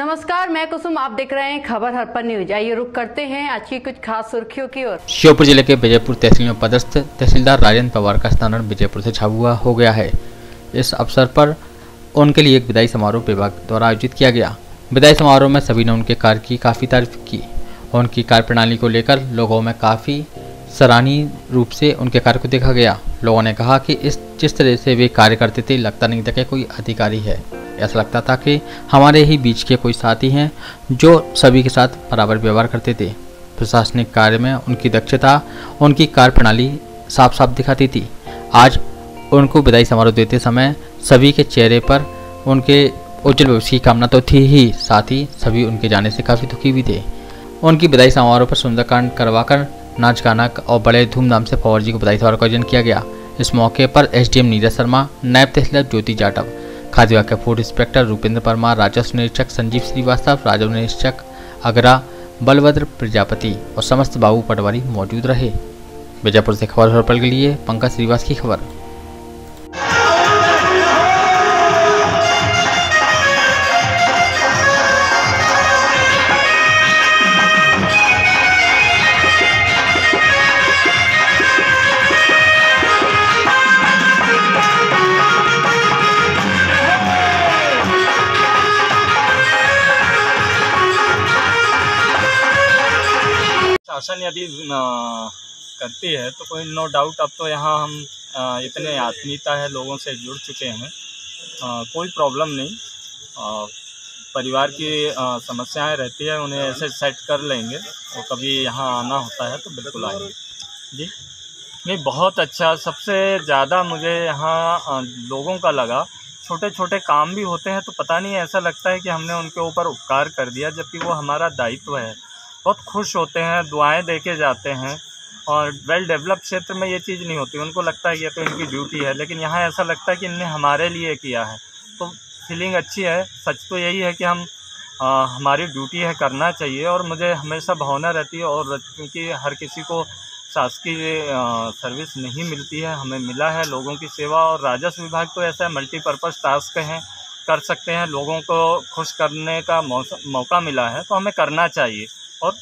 नमस्कार, मैं कुसुम, आप देख रहे हैं खबर हरपन न्यूज़। आइए रुक करते हैं आज की कुछ खास सुर्खियों की ओर। श्योपुर ज़िले के विजयपुर तहसील में पदस्थ तहसीलदार राजेंद्र पवार का स्थानांतरण विजयपुर से झाबुआ हो गया है। इस अवसर पर उनके लिए एक विदाई समारोह विभाग द्वारा आयोजित किया गया। विदाई समारोह में सभी ने उनके कार्य की काफ़ी तारीफ़ की। उनकी कार्य प्रणाली को लेकर लोगों में काफ़ी सराहनीय रूप से उनके कार्य को देखा गया। लोगों ने कहा कि इस जिस तरह से वे कार्य करते थे, लगता नहीं था कि कोई अधिकारी है। ऐसा लगता था कि हमारे ही बीच के कोई साथी हैं जो सभी के साथ बराबर व्यवहार करते थे। प्रशासनिक कार्य में उनकी दक्षता, उनकी कार्य प्रणाली साफ़ साफ़ दिखाती थी। आज उनको विदाई समारोह देते समय सभी के चेहरे पर उनके उज्जवल भविष्य की कामना तो थी ही, साथ ही सभी उनके जाने से काफ़ी दुखी भी थे। उनकी विदाई समारोह पर सुंदरकांड करवाकर नाच गाना और बड़े धूमधाम से पवार जी को बधाई समारोह का आयोजन किया गया। इस मौके पर एसडीएम नीरज शर्मा, नायब तहसीलदार ज्योति जाटव खाद्य विभाग के फ़ूड इंस्पेक्टर रूपेंद्र परमार, राजस्व निरीक्षक संजीव श्रीवास्तव, राजस्व निरीक्षक अगरा बलभद्र प्रजापति और समस्त बाबू पटवारी मौजूद रहे। बीजापुर से खबर के लिए पंकज श्रीवास की खबर। शासन यदि करती है तो कोई नो डाउट अब तो यहाँ हम इतने आत्मीयता है, लोगों से जुड़ चुके हैं। कोई प्रॉब्लम नहीं। परिवार की समस्याएँ रहती है, उन्हें ऐसे सेट कर लेंगे। और कभी यहाँ आना होता है तो बिल्कुल आएँगे। जी। नहीं, बहुत अच्छा। सबसे ज़्यादा मुझे यहाँ लोगों का लगा। छोटे छोटे काम भी होते हैं तो पता नहीं, ऐसा लगता है कि हमने उनके ऊपर उपकार कर दिया, जबकि वो हमारा दायित्व है। बहुत खुश होते हैं दुआएँ दे के जाते हैं और वेल डेवलप क्षेत्र में ये चीज़ नहीं होती। उनको लगता है ये तो इनकी ड्यूटी है लेकिन यहाँ ऐसा लगता है कि इनने हमारे लिए किया है। तो फीलिंग अच्छी है। सच तो यही है कि हम आ, हमारी ड्यूटी है करना चाहिए और मुझे हमेशा भावना रहती है और क्योंकि हर किसी को शासकीय सर्विस नहीं मिलती है हमें मिला है लोगों की सेवा और राजस्व विभाग तो ऐसा है मल्टीपर्पज़ टास्क हैं कर सकते हैं लोगों को खुश करने का मौका मिला है तो हमें करना चाहिए। और